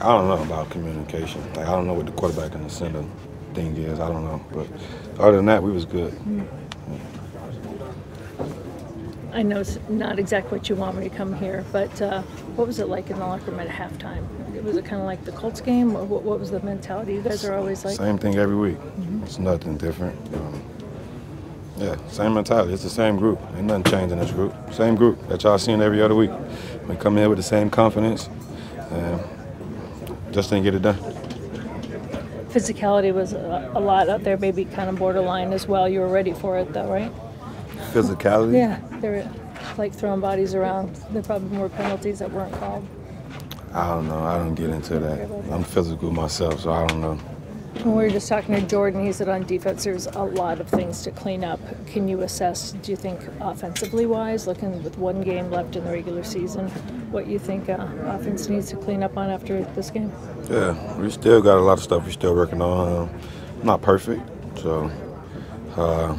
I don't know about communication. Like I don't know what the quarterback and the center thing is. I don't know, but other than that, we was good. I know it's not exactly what you want when you come here, but uh, what was it like in the locker room at halftime? Was it kind of like the Colts game, or what, what was the mentality? You guys are always like, Same thing every week. It's nothing different. Um, yeah, same mentality. It's the same group. Ain't nothing changed in this group. Same group that y'all seen every other week. We come in with the same confidence, and just didn't get it done. physicality was a, a lot out there, maybe kind of borderline as well. You were ready for it, though, right? Physicality. Yeah, they were like throwing bodies around. There probably more penalties that weren't called. I don't know. I don't get into that. I'm physical myself, so I don't know. When we were just talking to Jordan, he said on defense there's a lot of things to clean up. Can you assess, do you think offensively wise, looking with one game left in the regular season, what you think uh, offense needs to clean up on after this game? Yeah, we still got a lot of stuff we're still working on. Um, not perfect, so uh,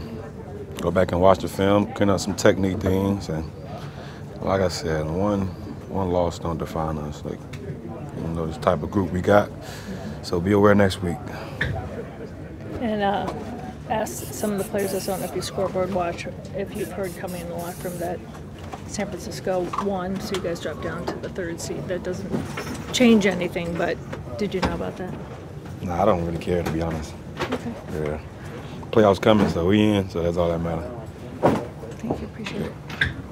go back and watch the film, clean up some technique things, and like I said, one one loss don't define us. Like you know, this type of group we got. So be aware next week. And uh, ask some of the players that's on if you scoreboard watch if you've heard coming in the locker room that San Francisco won, so you guys dropped down to the third seed. That doesn't change anything, but did you know about that? Nah, I don't really care to be honest. Okay. Yeah, playoffs coming, so we in. So that's all that matters. Thank you. Appreciate it.